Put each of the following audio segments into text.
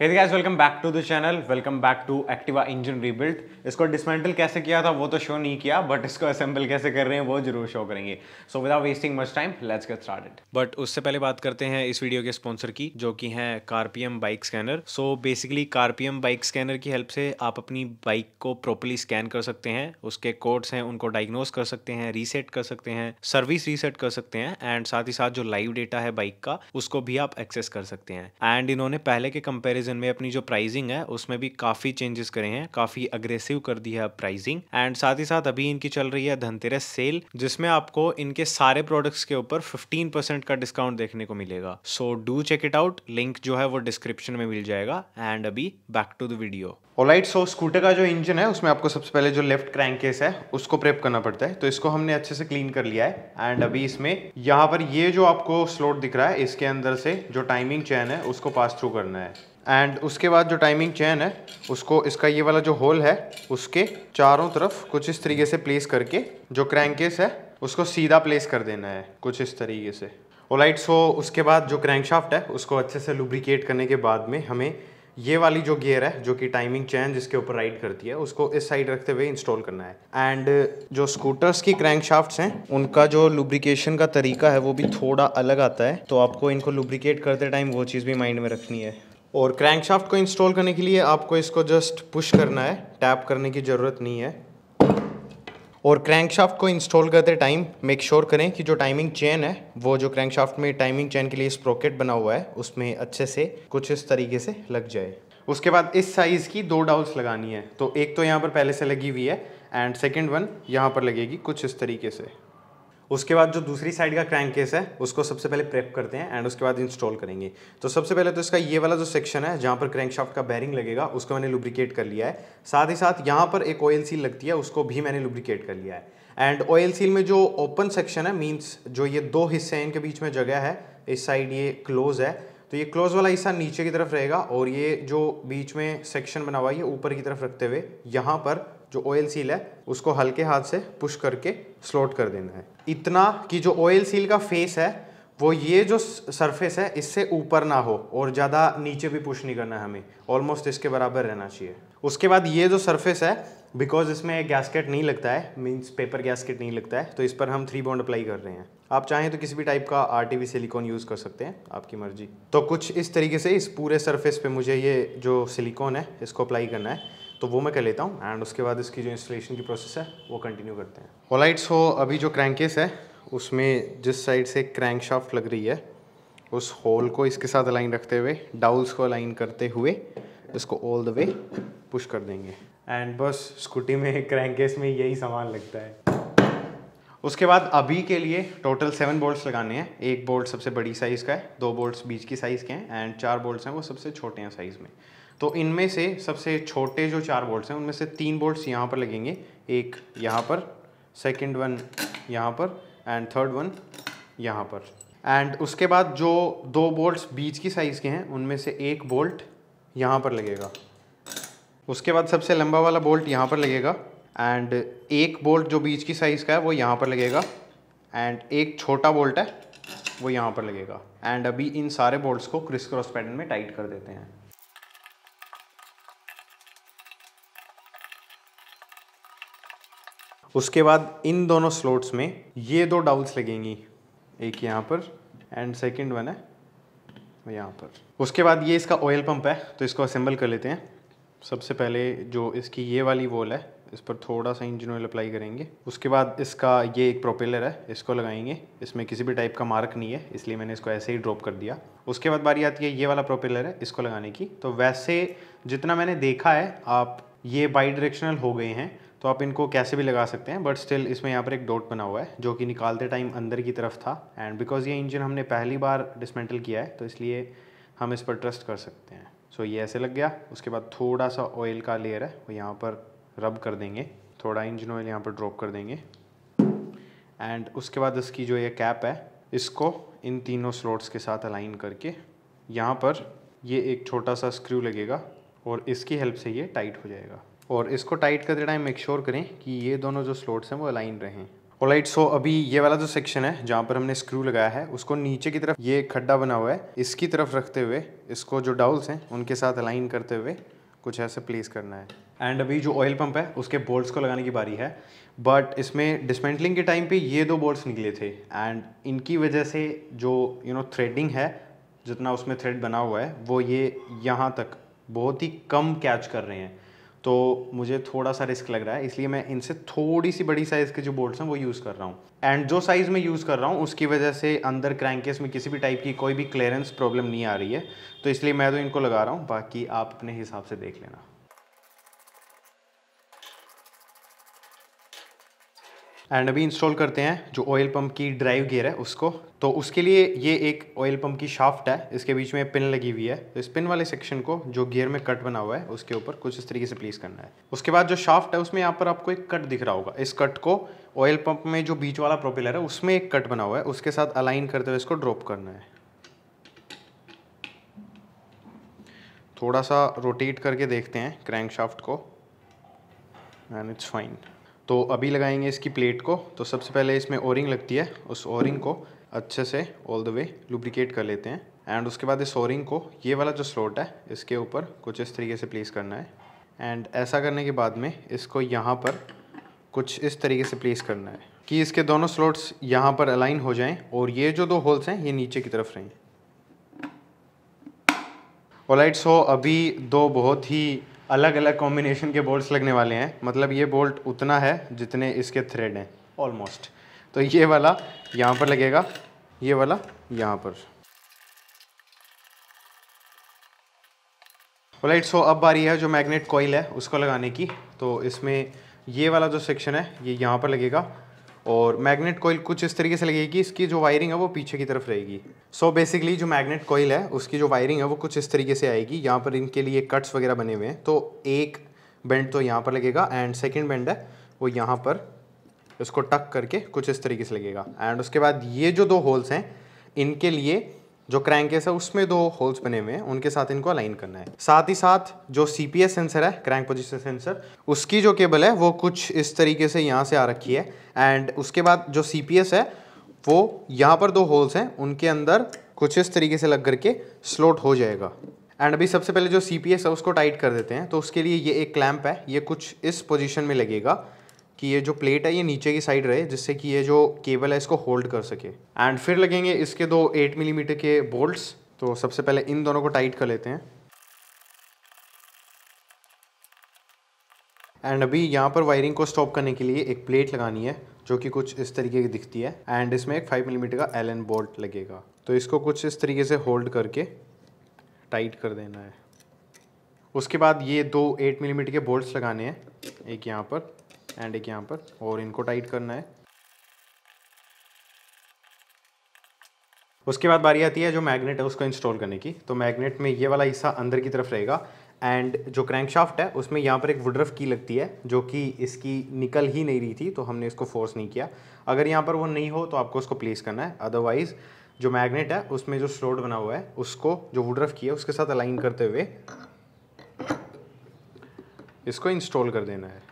Hey guys, welcome back to the channel. Welcome back to Activa Engine Rebuild. इसको dismantle कैसे किया था वो तो शो नहीं किया बट इसको असेंबल कैसे कर रहे हैं वो ज़रूर शो करेंगे. So without wasting much time let's get started but उससे पहले बात करते हैं इस वीडियो के स्पॉन्सर की जो कि हैं CarPM bike scanner so basically CarPM bike scanner की हेल्प से आप अपनी बाइक को प्रॉपरली स्कैन कर सकते हैं. उसके कोड्स हैं उनको डायग्नोज कर सकते हैं रीसेट कर सकते हैं सर्विस रीसेट कर सकते हैं एंड साथ ही साथ जो लाइव डेटा है बाइक का उसको भी आप एक्सेस कर सकते हैं. एंड इन्होंने पहले के कंपेरिजन में अपनी जो प्राइसिंग है, उसमें भी काफ़ी चेंजेस करे हैं, काफ़ी अग्रेसिव कर दी है प्राइसिंग एंड साथ ही साथ अभी इनकी चल रही है धनतेरस सेल जिसमें आपको इनके सारे प्रोडक्ट्स के ऊपर 15% का डिस्काउंट देखने को मिलेगा। So do check it out link जो है वो डिस्क्रिप्शन में मिल जाएगा एंड अभी back to the video alright so scooter का जो इंजन है, उसमें आपको सबसे पहले जो लेफ़्ट क्रैंक केस है, उसको प्रेप करना पड़ता है। तो इसको हमने अच्छे से क्लीन कर लिया है एंड अभी इसमें यहाँ पर ये जो आपको स्लोट दिख रहा है, इसके अंदर से जो टाइमिंग चैन है, उसको पास थ्रू करना है। एंड उसके बाद जो टाइमिंग चैन है, उसको इसका ये वाला जो होल है, उसके चारों तरफ़ कुछ इस तरीके से प्लेस करके, जो क्रैंकेस है, उसको सीधा प्लेस कर देना है, कुछ इस तरीके से। ओलाइट सो उसके बाद जो क्रैंकशाफ्ट है, उसको अच्छे से लुब्रिकेट करने के बाद में हमें ये वाली जो गियर है, जो कि टाइमिंग चैन जिसके ऊपर राइड करती है, उसको इस साइड रखते हुए इंस्टॉल करना है। एंड जो स्कूटर्स की क्रैंकशाफ्ट्स हैं, उनका जो लुब्रिकेशन का तरीका है, वो भी थोड़ा अलग आता है तो आपको इनको लुब्रिकेट करते टाइम वो चीज़ भी माइंड में रखनी है। और क्रैंकशाफ्ट को इंस्टॉल करने के लिए आपको इसको जस्ट पुश करना है टैप करने की ज़रूरत नहीं है। और क्रैंकशाफ्ट को इंस्टॉल करते टाइम मेक श्योर करें कि जो टाइमिंग चेन है, वो जो क्रैंकशाफ्ट में टाइमिंग चेन के लिए स्प्रोकेट बना हुआ है, उसमें अच्छे से कुछ इस तरीके से लग जाए। उसके बाद इस साइज़ की दो डाउल्स लगानी है। तो एक तो यहाँ पर पहले से लगी हुई है एंड सेकेंड वन यहाँ पर लगेगी कुछ इस तरीके से। उसके बाद जो दूसरी साइड का क्रैंक केस है, उसको सबसे पहले प्रेप करते हैं एंड उसके बाद इंस्टॉल करेंगे। तो सबसे पहले तो इसका ये वाला जो सेक्शन है, जहाँ पर क्रैंक शाफ्ट का बैरिंग लगेगा, उसको मैंने लुब्रिकेट कर लिया है। साथ ही साथ यहाँ पर एक ऑयल सील लगती है, उसको भी मैंने लुब्रिकेट कर लिया है। एंड ऑयल सील में जो ओपन सेक्शन है मीन्स जो ये दो हिस्से हैं, इनके बीच में जगह है, इस साइड ये क्लोज है तो ये क्लोज वाला हिस्सा नीचे की तरफ़ रहेगा और ये जो बीच में सेक्शन बना हुआ है ऊपर की तरफ़ रखते हुए यहाँ पर जो ऑयल सील है, उसको हल्के हाथ से पुश करके स्लोट कर देना है। इतना कि जो ऑयल सील का फेस है, वो ये जो सरफेस है, इससे ऊपर ना हो और ज़्यादा नीचे भी पुश नहीं करना है हमें। ऑलमोस्ट इसके बराबर रहना चाहिए। उसके बाद ये जो सरफेस है बिकॉज़ इसमें गैसकेट नहीं लगता है मीन्स पेपर गैसकेट नहीं लगता है तो इस पर हम थ्री बॉन्ड अप्लाई कर रहे हैं। आप चाहें तो किसी भी टाइप का आर टी सिलिकॉन यूज़ कर सकते हैं, आपकी मर्ज़ी। तो कुछ इस तरीके से इस पूरे सरफेस पे मुझे ये जो सिलिकॉन है, इसको अप्लाई करना है। तो वो मैं कर लेता हूँ एंड उसके बाद इसकी जो इंस्टॉलेशन की प्रोसेस है वो कंटिन्यू करते हैं। ऑलाइट्स हो अभी जो क्रैंकेस है उसमें जिस साइड से क्रैंक शाफ्ट लग रही है उस होल को इसके साथ अलाइन रखते हुए डाउल्स को अलाइन करते हुए इसको ऑल द वे पुश कर देंगे। एंड बस स्कूटी में क्रैंकेस में यही सामान लगता है। उसके बाद अभी के लिए टोटल सेवन बोल्ट्स लगाने हैं। एक बोल्ट सबसे बड़ी साइज़ का है दो बोल्ट्स बीच की साइज़ के हैं एंड चार बोल्ट्स हैं वो सबसे छोटे हैं साइज़ में। तो इनमें से सबसे छोटे जो चार बोल्ट्स हैं, उनमें से तीन बोल्ट्स यहाँ पर लगेंगे। एक यहाँ पर सेकंड वन यहाँ पर एंड थर्ड वन यहाँ पर। एंड उसके बाद जो दो बोल्ट्स बीच की साइज़ के हैं, उनमें से एक बोल्ट यहाँ पर लगेगा। उसके बाद सबसे लंबा वाला बोल्ट यहाँ पर लगेगा। एंड एक बोल्ट जो बीच की साइज़ का है, वो यहाँ पर लगेगा। एंड एक छोटा बोल्ट है, वो यहाँ पर लगेगा। एंड अभी इन सारे बोल्ट्स को क्रिस क्रॉस पैटर्न में टाइट कर देते हैं। उसके बाद इन दोनों स्लोट्स में ये दो डाउल्स लगेंगी। एक यहाँ पर एंड सेकंड वन है यहाँ पर। उसके बाद ये इसका ऑयल पंप है तो इसको असेंबल कर लेते हैं। सबसे पहले जो इसकी ये वाली वॉल है, इस पर थोड़ा सा इंजन ऑयल अप्लाई करेंगे। उसके बाद इसका ये एक प्रोपेलर है, इसको लगाएँगे। इसमें किसी भी टाइप का मार्क नहीं है, इसलिए मैंने इसको ऐसे ही ड्रॉप कर दिया। उसके बाद बारी आती है ये वाला प्रोपेलर है, इसको लगाने की। तो वैसे जितना मैंने देखा है, आप ये बाई डायरेक्शनल हो गए हैं तो आप इनको कैसे भी लगा सकते हैं बट स्टिल इसमें यहाँ पर एक डॉट बना हुआ है जो कि निकालते टाइम अंदर की तरफ़ था एंड बिकॉज़ ये इंजन हमने पहली बार डिसमेंटल किया है तो इसलिए हम इस पर ट्रस्ट कर सकते हैं। सो so, ये ऐसे लग गया उसके बाद थोड़ा सा ऑयल का लेयर है वो यहाँ पर रब कर देंगे थोड़ा इंजन ऑयल यहाँ पर ड्रॉप कर देंगे एंड उसके बाद इसकी जो ये कैप है इसको इन तीनों स्लॉट्स के साथ अलाइन करके यहाँ पर ये एक छोटा सा स्क्रू लगेगा और इसकी हेल्प से ये टाइट हो जाएगा। और इसको टाइट करते टाइम मेक श्योर करें कि ये दोनों जो स्लॉट्स हैं वो अलाइन रहें। ओलाइट सो अभी ये वाला जो सेक्शन है, जहाँ पर हमने स्क्रू लगाया है, उसको नीचे की तरफ़ ये खड्डा बना हुआ है, इसकी तरफ़ रखते हुए, इसको जो डाउल्स हैं, उनके साथ अलाइन करते हुए कुछ ऐसे प्लेस करना है। एंड अभी जो ऑयल पंप है, उसके बोल्ट्स को लगाने की बारी है। बट इसमें डिसमेंटलिंग के टाइम पे ये दो बोल्ट्स निकले थे। एंड इनकी वजह से जो यू नो थ्रेडिंग है, जितना उसमें थ्रेड बना हुआ है, वो ये यहाँ तक बहुत ही कम कैच कर रहे हैं। तो मुझे थोड़ा सा रिस्क लग रहा है, इसलिए मैं इनसे थोड़ी सी बड़ी साइज़ के जो बोल्ट्स हैं, वो यूज़ कर रहा हूँ। एंड जो साइज़ मैं यूज़ कर रहा हूँ, उसकी वजह से अंदर क्रैंकेस में किसी भी टाइप की कोई भी क्लियरेंस प्रॉब्लम नहीं आ रही है। तो इसलिए मैं तो इनको लगा रहा हूँ, बाकी आप अपने हिसाब से देख लेना। एंड अभी इंस्टॉल करते हैं, जो ऑयल पंप की ड्राइव गियर है उसको। तो उसके लिए ये एक ऑयल पंप की शाफ्ट है, इसके बीच में पिन लगी हुई है। तो इस पिन वाले सेक्शन को, जो गियर में कट बना हुआ है, उसके ऊपर कुछ इस तरीके से प्लेस करना है। उसके बाद जो शाफ्ट है, उसमें यहाँ पर आपको एक कट दिख रहा होगा। इस कट को ऑयल पंप में जो बीच वाला प्रोपेलर है, उसमें एक कट बना हुआ है। उसके साथ अलाइन करते हुए इसको ड्रॉप करना है। थोड़ा सा रोटेट करके देखते हैं क्रैंक शाफ्ट को। एंड इट्स फाइन तो अभी लगाएँगे इसकी प्लेट को। तो सबसे पहले इसमें ओरिंग लगती है। उस ओरिंग को अच्छे से ऑल द वे लुब्रिकेट कर लेते हैं। एंड उसके बाद इस ओरिंग को ये वाला जो स्लोट है, इसके ऊपर कुछ इस तरीके से प्लेस करना है। एंड ऐसा करने के बाद में इसको यहाँ पर कुछ इस तरीके से प्लेस करना है कि इसके दोनों स्लोट्स यहाँ पर अलाइन हो जाएँ और ये जो दो होल्स हैं, ये नीचे की तरफ़ रहें। ओलाइट सो अभी दो बहुत ही अलग अलग कॉम्बिनेशन के बोल्ट्स लगने वाले हैं। मतलब ये बोल्ट उतना है जितने इसके थ्रेड हैं ऑलमोस्ट तो ये वाला यहाँ पर लगेगा, ये वाला यहाँ पर। राइट सो अब बारी है जो मैग्नेट कॉइल है उसको लगाने की। तो इसमें ये वाला जो सेक्शन है, ये यहाँ पर लगेगा। और मैग्नेट कोयल कुछ इस तरीके से लगेगी, इसकी जो वायरिंग है वो पीछे की तरफ़ रहेगी। सो so बेसिकली जो मैग्नेट कोयल है, उसकी जो वायरिंग है वो कुछ इस तरीके से आएगी। यहाँ पर इनके लिए कट्स वगैरह बने हुए हैं। तो एक बेंड तो यहाँ पर लगेगा एंड सेकेंड बेंड है, वो यहाँ पर इसको टक करके कुछ इस तरीके से लगेगा। एंड उसके बाद ये जो दो होल्स हैं, इनके लिए जो क्रैंकेस है उसमें दो होल्स बने हुए हैं, उनके साथ इनको अलाइन करना है। साथ ही साथ जो सीपीएस सेंसर है क्रैंक पोजिशन सेंसर उसकी जो केबल है, वो कुछ इस तरीके से यहाँ से आ रखी है। एंड उसके बाद जो सीपीएस है, वो यहाँ पर दो होल्स हैं, उनके अंदर कुछ इस तरीके से लग करके स्लोट हो जाएगा। एंड अभी सबसे पहले जो सीपीएस है, उसको टाइट कर देते हैं तो उसके लिए ये एक क्लैम्प है, ये कुछ इस पोजिशन में लगेगा। कि ये जो प्लेट है, ये नीचे की साइड रहे, जिससे कि ये जो केबल है, इसको होल्ड कर सके। एंड फिर लगेंगे इसके दो एट मिलीमीटर के बोल्ट्स तो सबसे पहले इन दोनों को टाइट कर लेते हैं। एंड अभी यहाँ पर वायरिंग को स्टॉप करने के लिए एक प्लेट लगानी है, जो कि कुछ इस तरीके की दिखती है। एंड इसमें एक फाइव मिलीमीटर का एल एन बोल्ट लगेगा। तो इसको कुछ इस तरीके से होल्ड करके टाइट कर देना है। उसके बाद ये दो एट मिलीमीटर के बोल्ट्स लगाने हैं, एक यहाँ पर। एंड एक यहाँ पर, और इनको टाइट करना है। उसके बाद बारी आती है जो मैग्नेट है, उसको इंस्टॉल करने की। तो मैग्नेट में ये वाला हिस्सा अंदर की तरफ़ रहेगा। एंड जो क्रैंक शाफ्ट है, उसमें यहाँ पर एक वुडरफ की लगती है, जो कि इसकी निकल ही नहीं रही थी तो हमने इसको फोर्स नहीं किया। अगर यहाँ पर वो नहीं हो तो आपको उसको प्लेस करना है। अदरवाइज़ जो मैग्नेट है, उसमें जो स्लोट बना हुआ है, उसको जो वुडरफ की है, उसके साथ अलाइन करते हुए इसको इंस्टॉल कर देना है।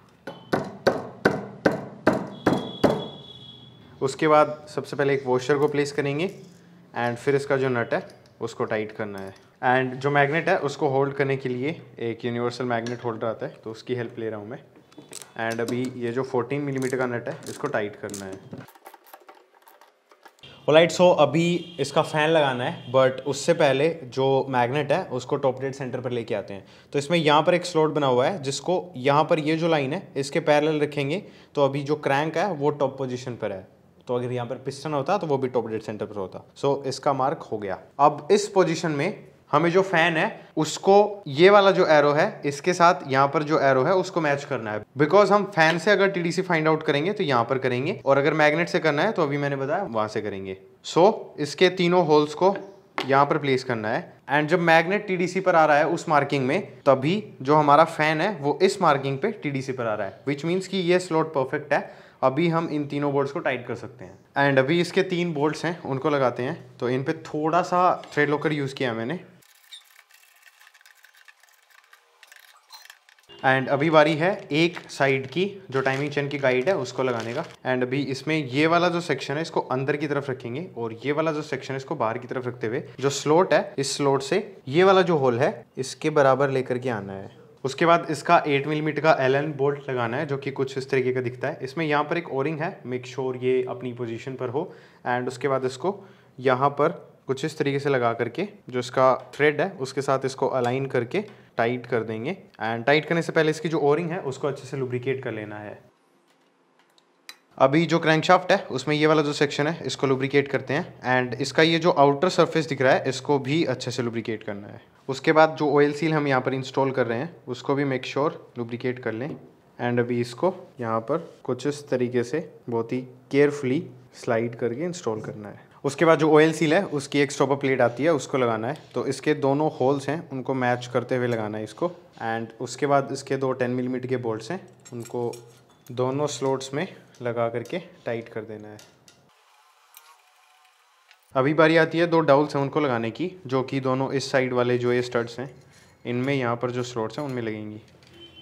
उसके बाद सबसे पहले एक वॉशर को प्लेस करेंगे एंड फिर इसका जो नट है उसको टाइट करना है। एंड जो मैग्नेट है उसको होल्ड करने के लिए एक यूनिवर्सल मैग्नेट होल्डर आता है तो उसकी हेल्प ले रहा हूँ मैं। एंड अभी ये जो 14 मिलीमीटर का नट है इसको टाइट करना है। राइट सो so, अभी इसका फ़ैन लगाना है बट उससे पहले जो मैग्नेट है उसको टॉप डेड सेंटर पर लेके आते हैं। तो इसमें यहाँ पर एक स्लॉट बना हुआ है जिसको यहाँ पर ये जो लाइन है इसके पैरेलल रखेंगे तो अभी जो क्रैंक है वो टॉप पोजीशन पर है। तो अगर यहाँ पर पिस्टन होता तो वो भी टॉप डेड सेंटर पर होता। सो so, इसका मार्क हो गया। अब इस पोजीशन में हमें जो फ़ैन है उसको ये वाला जो एरो है इसके साथ यहाँ पर जो एरो है उसको मैच करना है। बिकॉज़ हम फ़ैन से अगर टीडीसी फाइंड आउट करेंगे तो यहाँ पर करेंगे। और अगर मैग्नेट से करना है तो अभी मैंने बताया वहाँ से करेंगे। सो so, इसके तीनों होल्स को यहाँ पर प्लेस करना है। एंड जब मैग्नेट टीडीसी पर आ रहा है उस मार्किंग में तभी जो हमारा फ़ैन है वो इस मार्किंग पे टीडीसी पर आ रहा है। विच मीन्स की ये स्लॉट परफेक्ट है। अभी हम इन तीनों बोल्ट्स को टाइट कर सकते हैं। एंड अभी इसके तीन बोल्ट्स हैं, उनको लगाते हैं। तो इन पे थोड़ा सा थ्रेड लॉकर यूज़ किया मैंने। एंड अभी बारी है एक साइड की, जो टाइमिंग चेन की गाइड है, उसको लगाने का। एंड अभी इसमें ये वाला जो सेक्शन है, इसको अंदर की तरफ़ रखेंगे। और ये वाला जो सेक्शन है, इसको बाहर की तरफ़ रखते हुए, जो स्लोट है, इस स्लोट से ये वाला जो होल है, इसके बराबर लेकर के आना है। उसके बाद इसका 8 मिलीमीटर का एलएन बोल्ट लगाना है, जो कि कुछ इस तरीके का दिखता है। इसमें यहाँ पर एक ओरिंग है मेक श्योर ये अपनी पोजीशन पर हो। एंड उसके बाद इसको यहाँ पर कुछ इस तरीके से लगा करके, जो इसका थ्रेड है, उसके साथ इसको अलाइन करके टाइट कर देंगे। एंड टाइट करने से पहले इसकी जो ओरिंग है, उसको अच्छे से लुब्रिकेट कर लेना है। अभी जो क्रैंकशाफ्ट है, उसमें ये वाला जो सेक्शन है, इसको लुब्रिकेट करते हैं एंड इसका ये जो आउटर सरफेस दिख रहा है, इसको भी अच्छे से लुब्रिकेट करना है। उसके बाद जो ऑयल सील हम यहाँ पर इंस्टॉल कर रहे हैं, उसको भी मेक श्योर लुब्रिकेट कर लें एंड अभी इसको यहाँ पर कुछ इस तरीके से बहुत ही केयरफुली स्लाइड करके इंस्टॉल करना है। उसके बाद जो ऑयल सील है, उसकी एक स्टॉपर प्लेट आती है, उसको लगाना है। तो इसके दोनों होल्स हैं, उनको मैच करते हुए लगाना है इसको एंड उसके बाद इसके दो टेन मिलीमीटर के बोल्ट्स हैं, उनको दोनों स्लोट्स में लगा करके टाइट कर देना है। अभी बारी आती है दो डाउल्स हैं उनको लगाने की, जो कि दोनों इस साइड वाले जो ये स्टड्स हैं, इनमें यहाँ पर जो स्लोट्स हैं, उनमें लगेंगी।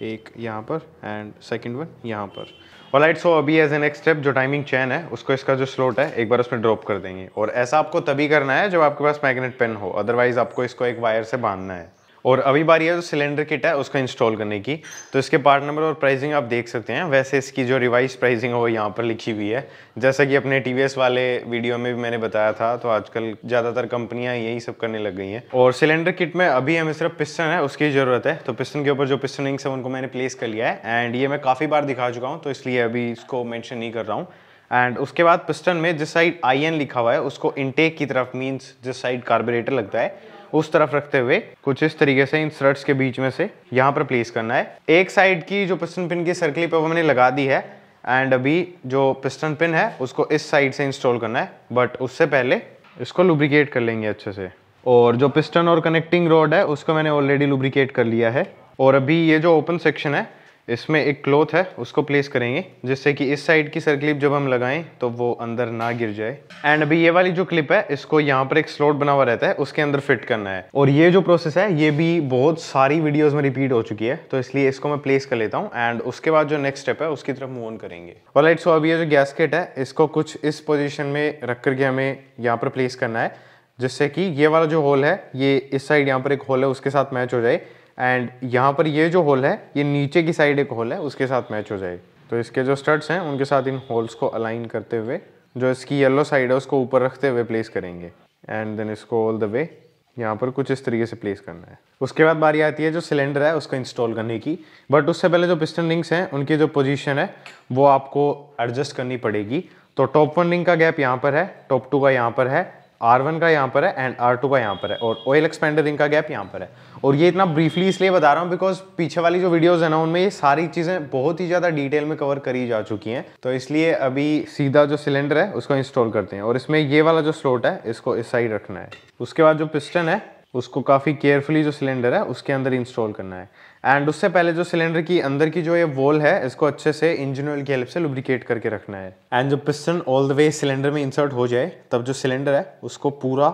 एक यहाँ पर एंड सेकंड वन यहाँ पर। ऑलराइट सो अभी एज ए नेक्स्ट स्टेप जो टाइमिंग चैन है, उसको इसका जो स्लोट है, एक बार उसमें ड्रॉप कर देंगे। और ऐसा आपको तभी करना है जब आपके पास मैग्नेट पेन हो अदरवाइज़ आपको इसको एक वायर से बांधना है। और अभी बारी है जो सिलेंडर किट है, उसको इंस्टॉल करने की। तो इसके पार्ट नंबर और प्राइसिंग आप देख सकते हैं। वैसे इसकी जो रिवाइज प्राइसिंग है, वो यहाँ पर लिखी हुई है। जैसा कि अपने टीवीएस वाले वीडियो में भी मैंने बताया था तो आजकल ज़्यादातर कंपनियाँ यही सब करने लग गई हैं। और सिलेंडर किट में अभी हमें सिर्फ़ पिस्टन है, उसकी ज़रूरत है। तो पिस्टन के ऊपर जो पिस्टन इंक्स है, उनको मैंने प्लेस कर लिया है। एंड ये मैं काफ़ी बार दिखा चुका हूँ तो इसलिए अभी इसको मैंशन नहीं कर रहा हूँ। एंड उसके बाद पिस्टन में जिस साइड आईएन लिखा हुआ है, उसको इनटेक की तरफ़ मीन्स जिस साइड कार्बोरेटर लगता है उस तरफ़ रखते हुए कुछ इस तरीके से इन स्ट्रट्स के बीच में से यहाँ पर प्लेस करना है। एक साइड की जो पिस्टन पिन की सर्कली पे हमने मैंने लगा दी है एंड अभी जो पिस्टन पिन है, उसको इस साइड से इंस्टॉल करना है। बट उससे पहले इसको लुब्रिकेट कर लेंगे अच्छे से। और जो पिस्टन और कनेक्टिंग रोड है, उसको मैंने ऑलरेडी लुब्रिकेट कर लिया है। और अभी ये जो ओपन सेक्शन है इसमें एक क्लोथ है, उसको प्लेस करेंगे, जिससे कि इस साइड की सर क्लिप जब हम लगाएँ तो वो अंदर ना गिर जाए। एंड अभी ये वाली जो क्लिप है, इसको यहाँ पर एक स्लॉट बना हुआ रहता है, उसके अंदर फिट करना है। और ये जो प्रोसेस है, ये भी बहुत सारी वीडियोस में रिपीट हो चुकी है तो इसलिए इसको मैं प्लेस कर लेता हूँ। एंड उसके बाद जो नेक्स्ट स्टेप है, उसकी तरफ़ मूव ऑन करेंगे। और लाइट सो अभी ये जो गैसकेट है, इसको कुछ इस पोजिशन में रख करके हमें यहाँ पर प्लेस करना है, जिससे कि ये वाला जो होल है, ये इस साइड यहाँ पर एक होल है, उसके साथ मैच हो जाए। एंड यहाँ पर ये जो होल है, ये नीचे की साइड एक होल है, उसके साथ मैच हो जाएगी। तो इसके जो स्टड्स हैं, उनके साथ इन होल्स को अलाइन करते हुए, जो इसकी येलो साइड है, उसको ऊपर रखते हुए प्लेस करेंगे। एंड देन इसको ऑल द वे यहाँ पर कुछ इस तरीके से प्लेस करना है। उसके बाद बारी आती है जो सिलेंडर है, उसको इंस्टॉल करने की। बट उससे पहले जो पिस्टन रिंग्स हैं, उनकी जो पोजीशन है, वो आपको एडजस्ट करनी पड़ेगी। तो टॉप वन रिंग का गैप यहाँ पर है टॉप टू का यहाँ पर है। आर वन का यहाँ पर है एंड आर टू का यहाँ पर है और ऑयल एक्सपेंडर रिंग का गैप यहाँ पर है। और ये इतना ब्रीफली इसलिए बता रहा हूँ बिकॉज़ पीछे वाली जो वीडियोस है ना, उनमें ये सारी चीज़ें बहुत ही ज़्यादा डिटेल में कवर करी जा चुकी हैं। तो इसलिए अभी सीधा जो सिलेंडर है, उसको इंस्टॉल करते हैं। और इसमें ये वाला जो स्लोट है, इसको इस साइड रखना है। उसके बाद जो पिस्टन है, उसको काफ़ी केयरफुली जो सिलेंडर है, उसके अंदर इंस्टॉल करना है। एंड उससे पहले जो सिलेंडर की अंदर की जो ये वॉल है, इसको अच्छे से इंजन ऑयल की हेल्प से लुब्रिकेट करके रखना है। एंड जब piston all the way cylinder में इंसर्ट हो जाए, तब जो सिलेंडर है, उसको पूरा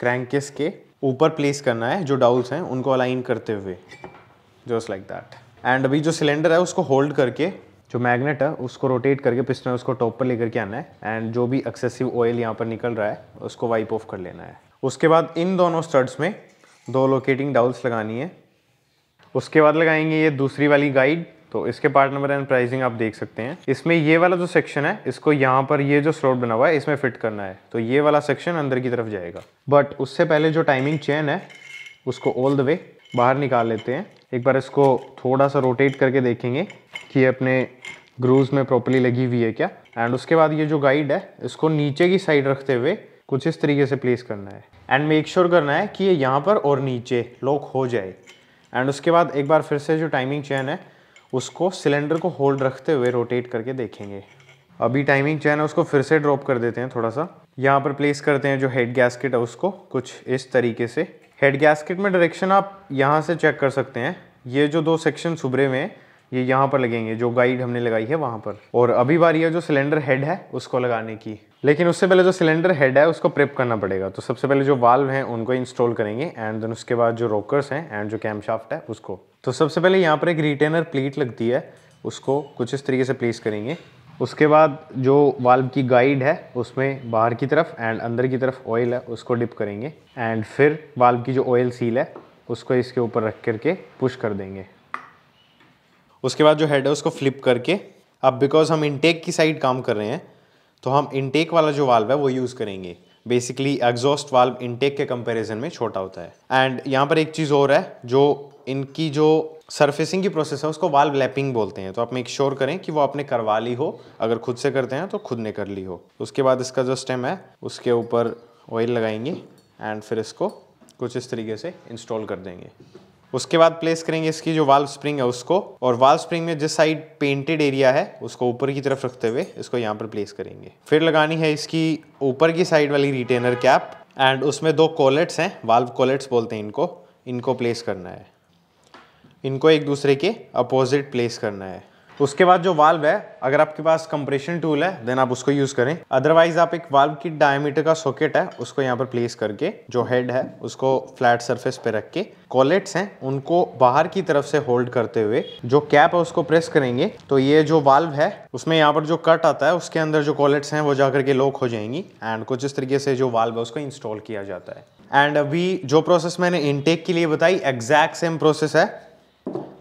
क्रैंकेस के ऊपर प्लेस करना है, जो डाउल्स हैं, उनको अलाइन करते हुए। जस्ट लाइक दैट एंड अभी जो सिलेंडर है, उसको होल्ड करके, जो मैग्नेट है, उसको रोटेट करके पिस्टन उसको टॉप पर लेकर के आना है। एंड जो भी एक्सेसिव ऑयल यहाँ पर निकल रहा है, उसको वाइप ऑफ़ कर लेना है। उसके बाद इन दोनों स्टड्स में दो लोकेटिंग डाउल्स लगानी है। उसके बाद लगाएँगे ये दूसरी वाली गाइड तो इसके पार्ट नंबर एंड प्राइसिंग आप देख सकते हैं। इसमें ये वाला जो सेक्शन है, इसको यहाँ पर ये जो स्लॉट बना हुआ है, इसमें फिट करना है। तो ये वाला सेक्शन अंदर की तरफ़ जाएगा। बट उससे पहले जो टाइमिंग चेन है, उसको ऑल द वे बाहर निकाल लेते हैं। एक बार इसको थोड़ा सा रोटेट करके देखेंगे कि अपने ग्रूज में प्रॉपरली लगी हुई है क्या। एंड उसके बाद ये जो गाइड है, इसको नीचे की साइड रखते हुए कुछ इस तरीके से प्लेस करना है। एंड मेक श्योर करना है कि ये यहाँ पर और नीचे लॉक हो जाए। एंड उसके बाद एक बार फिर से जो टाइमिंग चैन है, उसको सिलेंडर को होल्ड रखते हुए रोटेट करके देखेंगे। अभी टाइमिंग चैन है, उसको फिर से ड्रॉप कर देते हैं थोड़ा सा यहाँ पर प्लेस करते हैं जो हेड गैसकेट है, उसको कुछ इस तरीके से। हेड गैसकेट में डायरेक्शन आप यहाँ से चेक कर सकते हैं। ये जो दो सेक्शन सुबरे में ये यहाँ पर लगेंगे, जो गाइड हमने लगाई है वहाँ पर। और अभी बारी है जो सिलेंडर हेड है, उसको लगाने की। लेकिन उससे पहले जो सिलेंडर हेड है, उसको प्रेप करना पड़ेगा। तो सबसे पहले जो वाल्व हैं, उनको इंस्टॉल करेंगे एंड देन उसके बाद जो रोकर्स हैं एंड जो कैम शाफ्ट है, उसको। तो सबसे पहले यहाँ पर एक रिटेनर प्लेट लगती है, उसको कुछ इस तरीके से प्लेस करेंगे। उसके बाद जो वाल्व की गाइड है, उसमें बाहर की तरफ़ एंड अंदर की तरफ़ ऑयल है, उसको डिप करेंगे एंड फिर वाल्व की जो ऑयल सील है, उसको इसके ऊपर रख करके पुश कर देंगे। उसके बाद जो हेड है, उसको फ्लिप करके, अब बिकॉज़ हम इनटेक की साइड काम कर रहे हैं तो हम इनटेक वाला जो वाल्व है, वो यूज़ करेंगे। बेसिकली एग्जॉस्ट वाल्व इनटेक के कंपैरिजन में छोटा होता है। एंड यहाँ पर एक चीज़ और है, जो इनकी जो सरफेसिंग की प्रोसेस है, उसको वाल्व लैपिंग बोलते हैं। तो आप मेक श्योर करें कि वो आपने करवा ली हो। अगर खुद से करते हैं तो खुद ने कर ली हो। उसके बाद इसका जो स्टेम है, उसके ऊपर ऑयल लगाएँगे। एंड फिर इसको कुछ इस तरीके से इंस्टॉल कर देंगे। उसके बाद प्लेस करेंगे इसकी जो वाल्व स्प्रिंग है उसको, और वाल्व स्प्रिंग में जिस साइड पेंटेड एरिया है, उसको ऊपर की तरफ़ रखते हुए इसको यहाँ पर प्लेस करेंगे। फिर लगानी है इसकी ऊपर की साइड वाली रिटेनर कैप एंड उसमें दो कोलेट्स हैं वाल्व कोलेट्स बोलते हैं इनको इनको प्लेस करना है। इनको एक दूसरे के अपोजिट प्लेस करना है। उसके बाद जो वाल्व है, अगर आपके पास कंप्रेशन टूल है देन आप उसको यूज़ करें। अदरवाइज़ आप एक वाल्व की डायमीटर का सॉकेट है, उसको यहाँ पर प्लेस करके, जो हेड है, उसको फ्लैट सरफेस पे रख के कॉलेट्स हैं, उनको बाहर की तरफ़ से होल्ड करते हुए, जो कैप है, उसको प्रेस करेंगे तो ये जो वाल्व है, उसमें यहाँ पर जो कट आता है, उसके अंदर जो कॉलेट्स हैं, वो जाकर के लॉक हो जाएँगी एंड कुछ इस तरीके से जो वाल्व है, उसको इंस्टॉल किया जाता है। एंड अभी जो प्रोसेस मैंने इनटेक के लिए बताई एग्जैक्ट सेम प्रोसेस है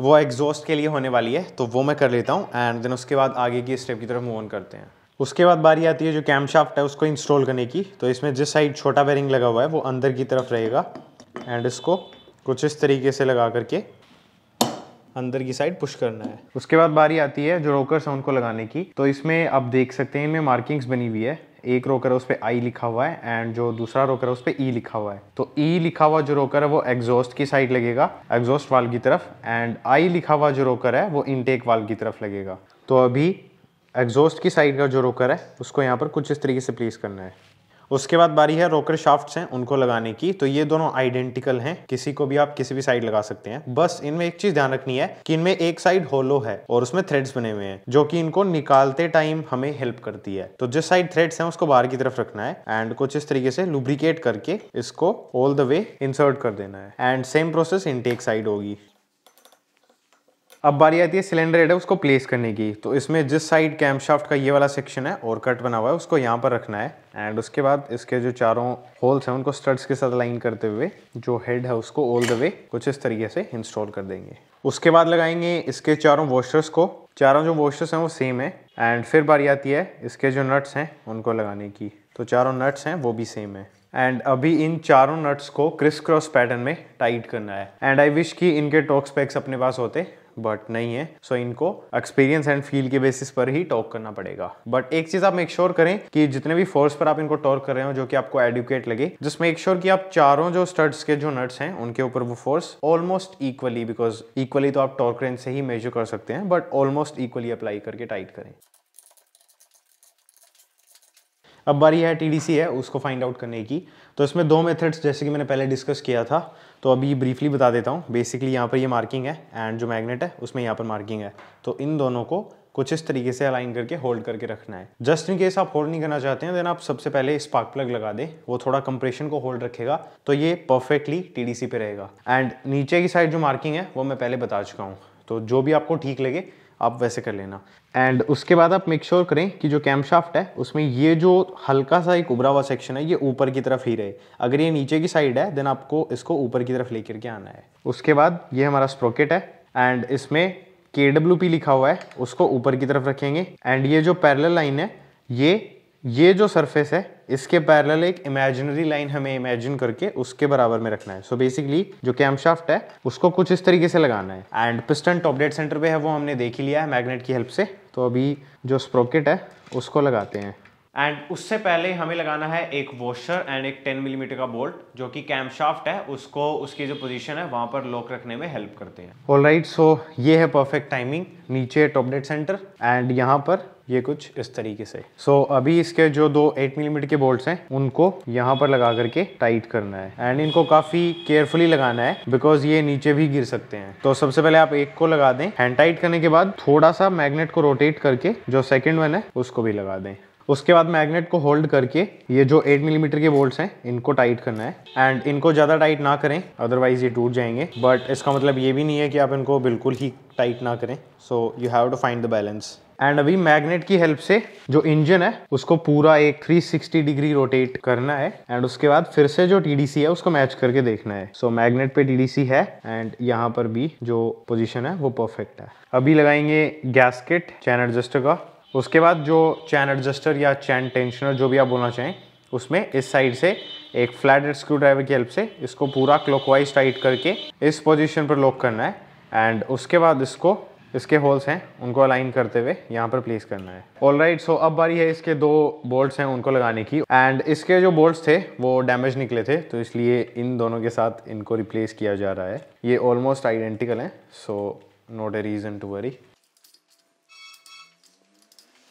वो एग्जॉस्ट के लिए होने वाली है तो वो मैं कर लेता हूँ एंड देन उसके बाद आगे की स्टेप की तरफ़ मूव ऑन करते हैं। उसके बाद बारी आती है जो कैम है, उसको इंस्टॉल करने की। तो इसमें जिस साइड छोटा बेरिंग लगा हुआ है, वो अंदर की तरफ़ रहेगा एंड इसको कुछ इस तरीके से लगा करके अंदर की साइड पुश करना है। उसके बाद बारी आती है जो रोकर्स हैं उनको लगाने की। तो इसमें आप देख सकते हैं, इनमें मार्किंग्स बनी हुई है। एक रोकर है, उस पर आई लिखा हुआ है एंड जो दूसरा रोकर है, उस पर ई लिखा हुआ है। तो ई e लिखा हुआ जो रोकर है, वो एग्जॉस्ट की साइड लगेगा एग्जॉस्ट वाल की तरफ़ एंड आई लिखा हुआ जो रोकर है, वो इनटेक वाल की तरफ़ लगेगा। तो अभी एग्जॉस्ट की साइड का जो रोकर है, उसको यहाँ पर कुछ इस तरीके से प्लेस करना है। उसके बाद बारी है, रोकर शाफ्ट हैं उनको लगाने की। तो ये दोनों आइडेंटिकल हैं, किसी को भी आप किसी भी साइड लगा सकते हैं। बस इनमें एक चीज़ ध्यान रखनी है कि इनमें एक साइड होलो है और उसमें थ्रेड्स बने हुए हैं, जो कि इनको निकालते टाइम हमें हेल्प करती है। तो जिस साइड थ्रेड्स हैं, उसको बाहर की तरफ़ रखना है एंड कुछ इस तरीके से लुब्रिकेट करके इसको ऑल द वे इंसर्ट कर देना है। And same process intake side होगी। अब बारी आती है सिलेंडर हेड है, उसको प्लेस करने की। तो इसमें जिस साइड कैम्पशाफ्ट का ये वाला सेक्शन है, और कट बना हुआ है, उसको यहाँ पर रखना है। एंड उसके बाद इसके जो चारों होल्स हैं, उनको स्टड्स के साथ लाइन करते हुए, जो हेड है, उसको ऑल द वे कुछ इस तरीके से इंस्टॉल कर देंगे। उसके बाद लगाएँगे इसके चारों वॉशर्स को। चारों जो वॉशर्स हैं, वो सेम है। एंड फिर बारी आती है इसके जो नट्स हैं, उनको लगाने की। तो चारों नट्स हैं, वो भी सेम है। एंड अभी इन चारों नट्स को क्रिस क्रॉस पैटर्न में टाइट करना है। एंड आई विश कि इनके टॉक्स पैक्स अपने पास होते। बट नहीं है। सो so इनको एक्सपीरियंस एंड फील के बेसिस पर ही टॉक करना पड़ेगा। बट एक चीज़ आप मेक श्योर sure करें कि जितने भी फोर्स पर आप इनको टॉर्क कर रहे हो, जो कि आपको एडुकेट लगे जस्ट मेक श्योर कि आप चारों जो स्टड्स के जो नट्स हैं, उनके ऊपर वो force almost equally because equally तो आप टॉर्क रेंज से ही मेजर कर सकते हैं बट ऑलमोस्ट इक्वली अप्लाई करके टाइट करें। अब बारी है टीडीसी है, उसको फाइंड आउट करने की। तो इसमें दो मेथड्स जैसे कि मैंने पहले डिस्कस किया था तो अभी ब्रीफली बता देता हूँ। बेसिकली यहाँ पर ये मार्किंग है एंड जो मैग्नेट है, उसमें यहाँ पर मार्किंग है। तो इन दोनों को कुछ इस तरीके से अलाइन करके होल्ड करके रखना है। जस्ट इन केस आप होल्ड नहीं करना चाहते हैं देन आप सबसे पहले स्पार्क प्लग लगा दें। वो थोड़ा कंप्रेशन को होल्ड रखेगा तो ये परफेक्टली टीडीसी पे रहेगा। एंड नीचे की साइड जो मार्किंग है, वो मैं पहले बता चुका हूँ। तो जो भी आपको ठीक लगे, आप वैसे कर लेना। एंड उसके बाद आप मेक श्योर sure करें कि जो कैमशाफ्ट है, उसमें ये जो हल्का सा एक उभरा हुआ सेक्शन है, ये ऊपर की तरफ़ ही रहे। अगर ये नीचे की साइड है देन आपको इसको ऊपर की तरफ़ लेकर के आना है। उसके बाद ये हमारा स्प्रोकेट है एंड इसमें के लिखा हुआ है, उसको ऊपर की तरफ़ रखेंगे। एंड ये जो पैरल लाइन है, ये ये जो सरफेस है, इसके पैरेलल एक इमेजिनरी लाइन हमें इमेजिन करके उसके बराबर में रखना है। सो so बेसिकली जो कैमशाफ्ट है, उसको कुछ इस तरीके से लगाना है। And piston top dead centre पे है, वो हमने देख ही लिया है मैग्नेट की हेल्प से। तो अभी जो स्प्रोकेट है उसको लगाते हैं। एंड उससे पहले हमें लगाना है एक वॉशर एंड एक 10 मिलीमीटर का बोल्ट जो कि कैमशाफ्ट है। उसको उसकी जो पोजीशन है वहाँ पर लॉक रखने में हेल्प करते हैं। ऑल राइट सो ये है परफेक्ट टाइमिंग नीचे टॉप डेड सेंटर एंड यहाँ पर ये कुछ इस तरीके से। सो so, अभी इसके जो दो 8 मिलीमीटर के बोल्ट्स हैं उनको यहाँ पर लगा करके टाइट करना है। एंड इनको काफ़ी केयरफुली लगाना है बिकॉज़ ये नीचे भी गिर सकते हैं। तो सबसे पहले आप एक को लगा दें। हैंड टाइट करने के बाद थोड़ा सा मैग्नेट को रोटेट करके जो सेकेंड वन है उसको भी लगा दें। उसके बाद मैग्नेट को होल्ड करके ये जो 8 मिलीमीटर mm के बोल्ट्स हैं इनको टाइट करना है। एंड इनको ज़्यादा टाइट ना करें अदरवाइज़ ये टूट जाएँगे। बट इसका मतलब ये भी नहीं है कि आप इनको बिल्कुल ही टाइट ना करें। So you have to find the balance and अभी मैग्नेट की हेल्प से जो इंजन है उसको पूरा एक 360 डिग्री रोटेट करना है। एंड उसके बाद फिर से जो टीडीसी है उसको मैच करके देखना है। सो so, मैग्नेट पे टीडीसी है एंड यहाँ पर भी जो पोजीशन है वो परफेक्ट है। अभी लगाएँगे गैसकेट चैन एडजस्टर का। उसके बाद जो चैन एडजस्टर या चैन टेंशनर जो भी आप बोलना चाहें, उसमें इस साइड से एक फ्लैट स्क्रू ड्राइवर की हेल्प से इसको पूरा क्लॉकवाइज टाइट करके इस पोजीशन पर लॉक करना है एंड उसके बाद इसको, इसके होल्स हैं, उनको अलाइन करते हुए यहाँ पर प्लेस करना है। ऑल राइट सो अब बारी है इसके दो बोल्ट्स हैं उनको लगाने की एंड इसके जो बोल्ट्स थे, वो डैमेज निकले थे तो इसलिए इन दोनों के साथ इनको रिप्लेस किया जा रहा है। ये ऑलमोस्ट आइडेंटिकल हैं so not a reason to worry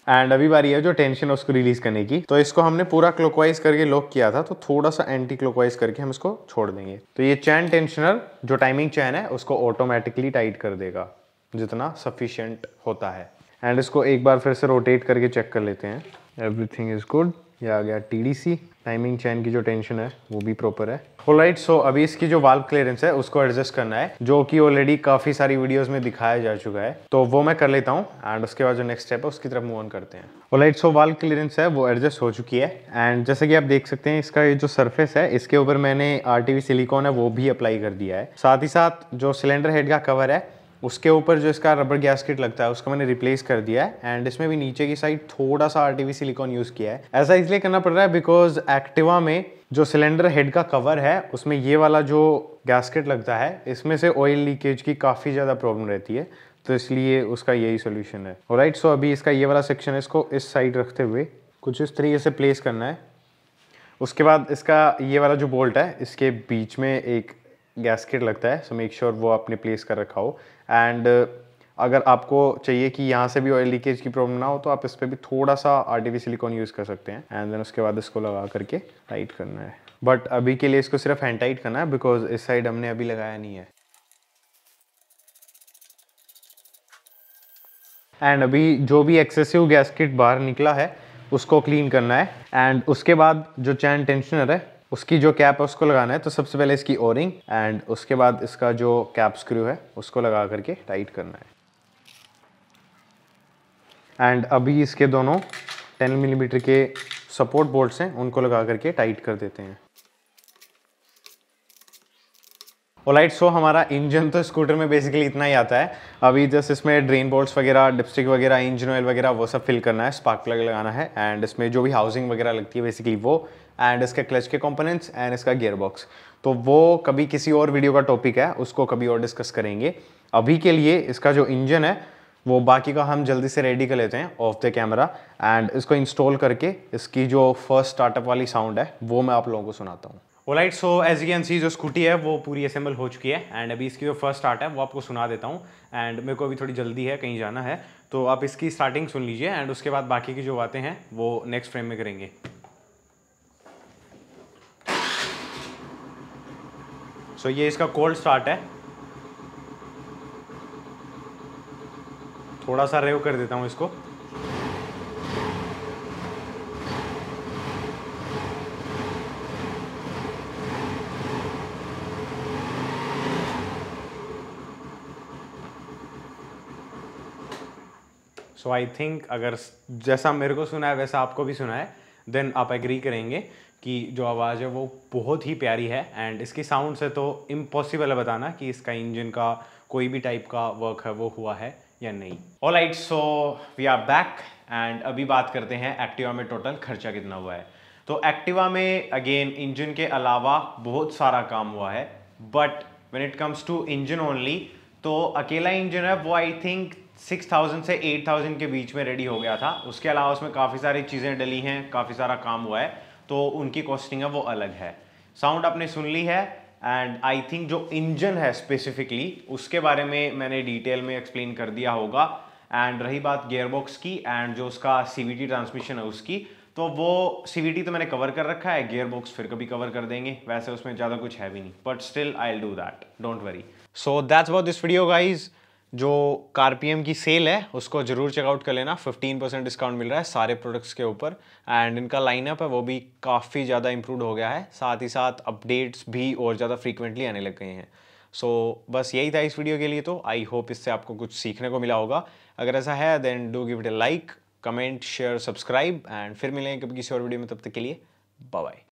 and अभी बारी है जो टेंशन उसको रिलीज़ करने की। तो इसको हमने पूरा क्लोकवाइज करके लॉक किया था तो थोड़ा सा एंटी क्लोकवाइज करके हम इसको छोड़ देंगे। तो ये चैन टेंशनर जो टाइमिंग चैन है, उसको ऑटोमेटिकली टाइट कर देगा, जितना सफिशियंट होता है। एंड इसको एक बार फिर से रोटेट करके चेक कर लेते हैं। एवरीथिंग इज़ गुड ये आ गया टीडीसी टाइमिंग चैन की जो टेंशन है, वो भी प्रॉपर है। राइट सो अभी इसकी जो वाल्व क्लियरेंस है, उसको एडजस्ट करना है, जो कि ऑलरेडी काफ़ी सारी वीडियोस में दिखाया जा चुका है। तो वो मैं कर लेता हूँ एंड उसके बाद जो नेक्स्ट स्टेप है, उसकी तरफ़ मूव ऑन करते हैं। राइट सो वाल्व क्लियरेंस है, वो एडजस्ट हो चुकी है। एंड जैसे कि आप देख सकते हैं, इसका ये जो सर्फेस है, इसके ऊपर मैंने आर सिलिकॉन है, वो भी अप्लाई कर दिया है। साथ ही साथ जो सिलेंडर हेड का कवर है उसके ऊपर जो इसका रबर गैसकेट लगता है, उसको मैंने रिप्लेस कर दिया है एंड इसमें भी नीचे की साइड थोड़ा सा आर सिलिकॉन यूज़ किया है। ऐसा इसलिए करना पड़ रहा है बिकॉज़ एक्टिवा में जो सिलेंडर हेड का कवर है, उसमें ये वाला जो गैसकेट लगता है, इसमें से ऑयल लीकेज की काफ़ी ज़्यादा प्रॉब्लम रहती है। तो इसलिए उसका यही सोल्यूशन है। राइट सो अभी इसका ये वाला सेक्शन है, इसको इस साइड रखते हुए कुछ इस तरीके से प्लेस करना है। उसके बाद इसका ये वाला जो बोल्ट है, इसके बीच में एक गैसकेट लगता है सो मेक श्योर वो आपने प्लेस कर रखा हो। एंड uh, अगर आपको चाहिए कि यहाँ से भी ऑयल लीकेज की प्रॉब्लम ना हो तो आप इस पर भी थोड़ा सा आरडीवी सिलिकॉन यूज़ कर सकते हैं। एंड देन उसके बाद इसको लगा करके टाइट करना है। बट अभी के लिए इसको सिर्फ़ हैंड टाइट करना है बिकॉज़ इस साइड हमने अभी लगाया नहीं है। एंड अभी जो भी एक्सेसिव गैसकिट बाहर निकला है उसको क्लीन करना है। एंड उसके बाद जो चैन टेंशनर है उसकी जो कैप है उसको लगाना है तो सबसे पहले इसकी ओरिंग एंड उसके बाद इसका जो कैप स्क्रू है, उसको लगा करके टाइट करना है। एंड अभी इसके दोनों 10 मिलीमीटर के सपोर्ट बोल्ट्स हैं, उनको लगा करके टाइट कर देते हैं। ओलाइट सो हमारा इंजन तो स्कूटर में बेसिकली इतना ही आता है। अभी जस्ट इसमें ड्रेन बोल्ट्स वगैरह डिप्स्टिक वगैरह इंजन ऑयल वगैरह, वो सब फिल करना है स्पार्क प्लग लगाना है एंड इसमें जो भी हाउसिंग वगैरह लगती है बेसिकली वो एंड इसके क्लच के कंपोनेंट्स एंड इसका गियर बॉक्स तो वो कभी किसी और वीडियो का टॉपिक है, उसको कभी और डिस्कस करेंगे। अभी के लिए इसका जो इंजन है, वो बाकी का हम जल्दी से रेडी कर लेते हैं ऑफ़ द कैमरा एंड इसको इंस्टॉल करके इसकी जो फ़र्स्ट स्टार्टअप वाली साउंड है, वो मैं आप लोगों को सुनाता हूँ। Alright so as you can see जो स्कूटी है, वो पूरी असेंबल हो चुकी है एंड अभी इसकी जो फ़र्स्ट स्टार्ट है, वो आपको सुना देता हूँ। एंड मेरे को अभी थोड़ी जल्दी है, कहीं जाना है तो आप इसकी स्टार्टिंग सुन लीजिए एंड उसके बाद बाकी की जो बातें हैं, वो नेक्स्ट फ्रेम में करेंगे। सो so, ये इसका कोल्ड स्टार्ट है। थोड़ा सा रेव कर देता हूँ इसको। सो आई थिंक अगर जैसा मेरे को सुना है वैसा आपको भी सुना है देन आप एग्री करेंगे। कि जो आवाज़ है वो बहुत ही प्यारी है एंड इसकी साउंड से तो इम्पॉसिबल है बताना कि इसका इंजन का कोई भी टाइप का वर्क है, वो हुआ है या नहीं। All right so we are back and अभी बात करते हैं एक्टिवा में टोटल खर्चा कितना हुआ है। तो एक्टिवा में अगेन इंजन के अलावा बहुत सारा काम हुआ है but when it comes to engine only तो अकेला इंजन है, वो आई थिंक 6000 से 8000 के बीच में रेडी हो गया था। उसके अलावा उसमें काफ़ी सारी चीज़ें डली हैं, काफ़ी सारा काम हुआ है। तो उनकी कॉस्टिंग है वो अलग है। साउंड आपने सुन ली है एंड आई थिंक जो इंजन है स्पेसिफिकली उसके बारे में मैंने डिटेल में एक्सप्लेन कर दिया होगा। एंड रही बात गेयरबॉक्स की एंड जो उसका सी ट्रांसमिशन है उसकी तो वो सी तो मैंने कवर कर रखा है गेयर बॉक्स फिर कभी कवर कर देंगे, वैसे उसमें ज़्यादा कुछ है भी नहीं। But still I do that don't worry so that's about this video guys जो कारपीएम की सेल है उसको ज़रूर चेकआउट कर लेना। 15 परसेंट डिस्काउंट मिल रहा है सारे प्रोडक्ट्स के ऊपर। एंड इनका लाइनअप है वो भी काफ़ी ज़्यादा इंप्रूव हो गया है। साथ ही साथ अपडेट्स भी और ज़्यादा फ्रीक्वेंटली आने लग गए हैं। सो so, बस यही था इस वीडियो के लिए तो। आई होप इससे आपको कुछ सीखने को मिला होगा। अगर ऐसा है then do give it a like comment share subscribe and फिर मिलेंगे कभी किसी और वीडियो में। तब तक के लिए बाय